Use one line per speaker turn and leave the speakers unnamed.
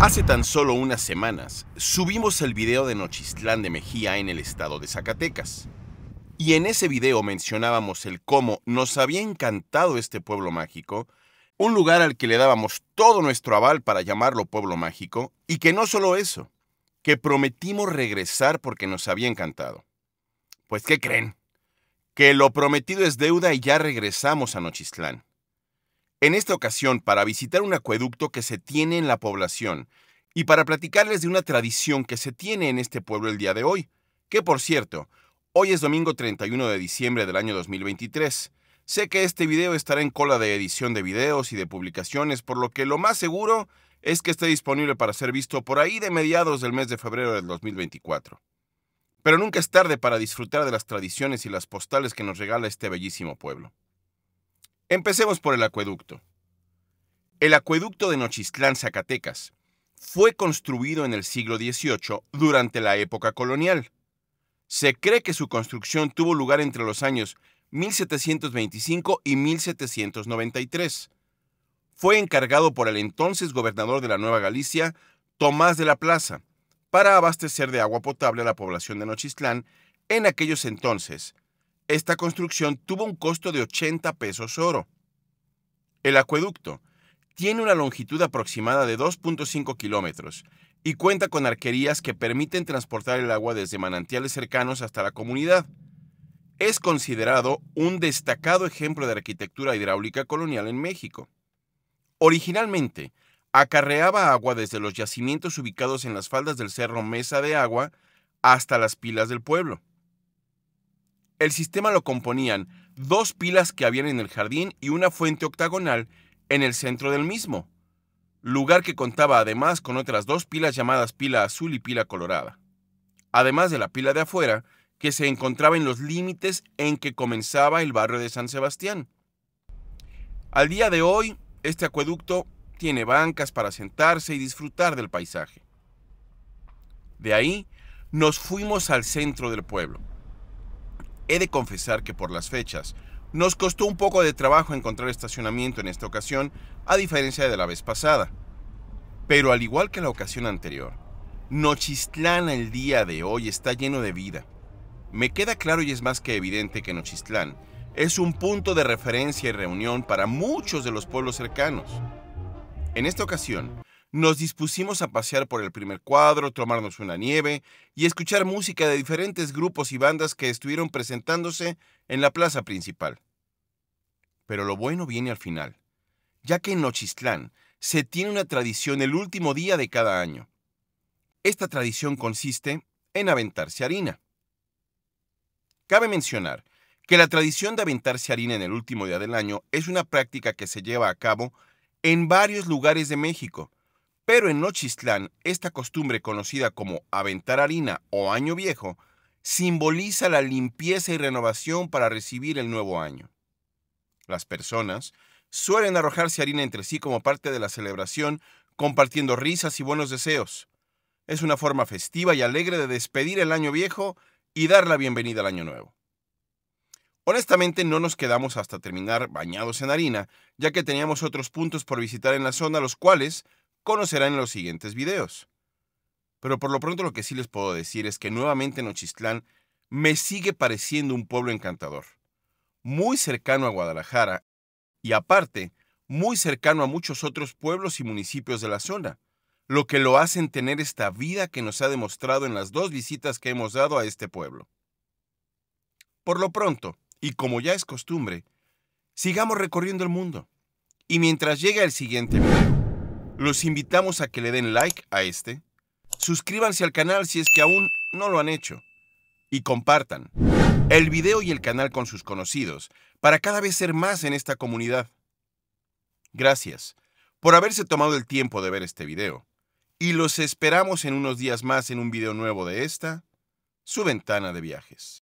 Hace tan solo unas semanas subimos el video de Nochistlán de Mejía en el estado de Zacatecas. Y en ese video mencionábamos el cómo nos había encantado este pueblo mágico, un lugar al que le dábamos todo nuestro aval para llamarlo pueblo mágico, y que no solo eso, que prometimos regresar porque nos había encantado. Pues, ¿qué creen? Que lo prometido es deuda y ya regresamos a Nochistlán. En esta ocasión, para visitar un acueducto que se tiene en la población y para platicarles de una tradición que se tiene en este pueblo el día de hoy, que por cierto, hoy es domingo 31 de diciembre del año 2023. Sé que este video estará en cola de edición de videos y de publicaciones, por lo que lo más seguro es que esté disponible para ser visto por ahí de mediados del mes de febrero del 2024. Pero nunca es tarde para disfrutar de las tradiciones y las postales que nos regala este bellísimo pueblo. Empecemos por el acueducto. El acueducto de Nochistlán, Zacatecas, fue construido en el siglo XVIII durante la época colonial. Se cree que su construcción tuvo lugar entre los años 1725 y 1793. Fue encargado por el entonces gobernador de la Nueva Galicia, Tomás de la Plaza, para abastecer de agua potable a la población de Nochistlán en aquellos entonces, esta construcción tuvo un costo de 80 pesos oro. El acueducto tiene una longitud aproximada de 2.5 kilómetros y cuenta con arquerías que permiten transportar el agua desde manantiales cercanos hasta la comunidad. Es considerado un destacado ejemplo de arquitectura hidráulica colonial en México. Originalmente, acarreaba agua desde los yacimientos ubicados en las faldas del cerro Mesa de Agua hasta las pilas del pueblo. El sistema lo componían dos pilas que habían en el jardín y una fuente octagonal en el centro del mismo, lugar que contaba además con otras dos pilas llamadas pila azul y pila colorada, además de la pila de afuera, que se encontraba en los límites en que comenzaba el barrio de San Sebastián. Al día de hoy, este acueducto tiene bancas para sentarse y disfrutar del paisaje. De ahí nos fuimos al centro del pueblo He de confesar que por las fechas nos costó un poco de trabajo encontrar estacionamiento en esta ocasión, a diferencia de la vez pasada. Pero al igual que la ocasión anterior, Nochistlán el día de hoy está lleno de vida. Me queda claro y es más que evidente que Nochistlán es un punto de referencia y reunión para muchos de los pueblos cercanos. En esta ocasión, nos dispusimos a pasear por el primer cuadro, tomarnos una nieve y escuchar música de diferentes grupos y bandas que estuvieron presentándose en la plaza principal. Pero lo bueno viene al final, ya que en Nochistlán se tiene una tradición el último día de cada año. Esta tradición consiste en aventarse harina. Cabe mencionar que la tradición de aventarse harina en el último día del año es una práctica que se lleva a cabo en varios lugares de México, pero en Nochistlán, esta costumbre conocida como aventar harina o año viejo, simboliza la limpieza y renovación para recibir el nuevo año. Las personas suelen arrojarse harina entre sí como parte de la celebración, compartiendo risas y buenos deseos. Es una forma festiva y alegre de despedir el año viejo y dar la bienvenida al año nuevo. Honestamente no nos quedamos hasta terminar bañados en harina, ya que teníamos otros puntos por visitar en la zona, los cuales conocerán en los siguientes videos. Pero por lo pronto lo que sí les puedo decir es que nuevamente Nochistlán me sigue pareciendo un pueblo encantador, muy cercano a Guadalajara y aparte, muy cercano a muchos otros pueblos y municipios de la zona, lo que lo hacen tener esta vida que nos ha demostrado en las dos visitas que hemos dado a este pueblo. Por lo pronto, y como ya es costumbre, sigamos recorriendo el mundo. Y mientras llega el siguiente los invitamos a que le den like a este, suscríbanse al canal si es que aún no lo han hecho y compartan el video y el canal con sus conocidos para cada vez ser más en esta comunidad. Gracias por haberse tomado el tiempo de ver este video y los esperamos en unos días más en un video nuevo de esta, su ventana de viajes.